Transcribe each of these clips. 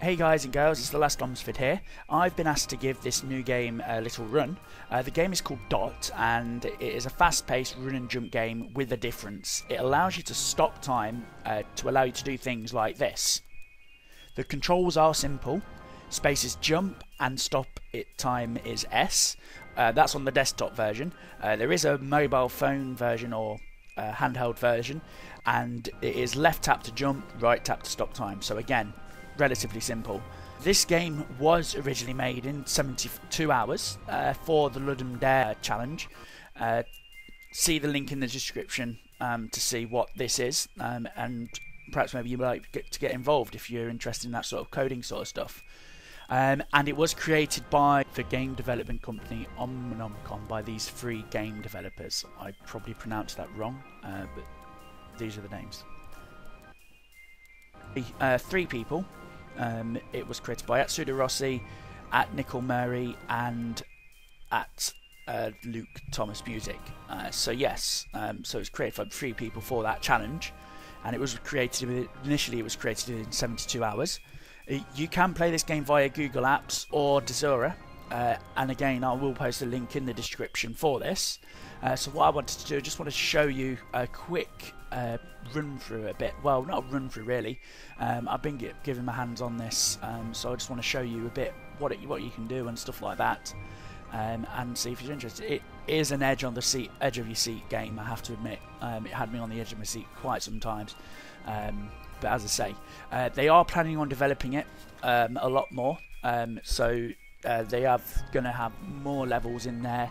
Hey guys and girls, it's the Last Ohmsford here. I've been asked to give this new game a little run. Uh, the game is called Dot and it is a fast paced run and jump game with a difference. It allows you to stop time uh, to allow you to do things like this. The controls are simple. Space is jump and stop it time is S. Uh, that's on the desktop version. Uh, there is a mobile phone version or handheld version and it is left tap to jump, right tap to stop time. So again, relatively simple. This game was originally made in 72 hours uh, for the Ludum Dare challenge. Uh, see the link in the description um, to see what this is, um, and perhaps maybe you might get to get involved if you're interested in that sort of coding sort of stuff. Um, and it was created by the game development company Omnomcom by these three game developers. I probably pronounced that wrong, uh, but these are the names. Uh, three people um, it was created by Atsuda Rossi, at Nickel Murray, and at uh, Luke Thomas Music. Uh, so yes, um, so it was created by three people for that challenge, and it was created initially. It was created in 72 hours. Uh, you can play this game via Google Apps or Desura, uh, and again, I will post a link in the description for this. Uh, so what I wanted to do, I just want to show you a quick uh, run through a bit. Well, not a run through really. Um, I've been get, giving my hands on this, um, so I just want to show you a bit what it, what you can do and stuff like that, um, and see if you're interested. It is an edge on the seat, edge of your seat game. I have to admit, um, it had me on the edge of my seat quite some times. Um, but as I say, uh, they are planning on developing it um, a lot more. so uh, they are going to have more levels in there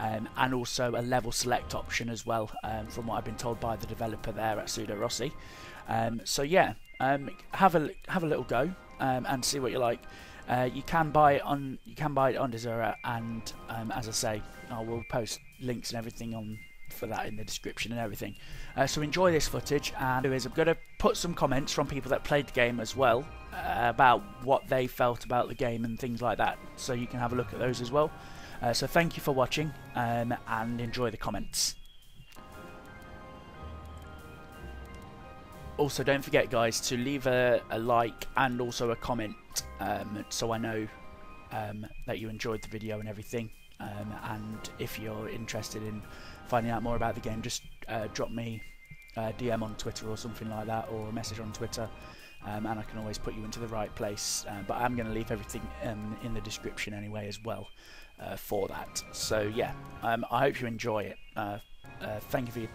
um, and also a level select option as well um, from what I've been told by the developer there at Sudo Rossi um, so yeah um, have a have a little go um, and see what you like uh, you can buy it on you can buy it on Desura and um, as I say I will post links and everything on for that in the description and everything. Uh, so enjoy this footage, and is I'm going to put some comments from people that played the game as well uh, about what they felt about the game and things like that. So you can have a look at those as well. Uh, so thank you for watching, um, and enjoy the comments. Also, don't forget, guys, to leave a, a like and also a comment, um, so I know um, that you enjoyed the video and everything. Um, and if you're interested in finding out more about the game, just uh, drop me a DM on Twitter or something like that, or a message on Twitter, um, and I can always put you into the right place. Uh, but I'm going to leave everything um, in the description anyway as well uh, for that. So yeah, um, I hope you enjoy it. Uh, uh, thank you for your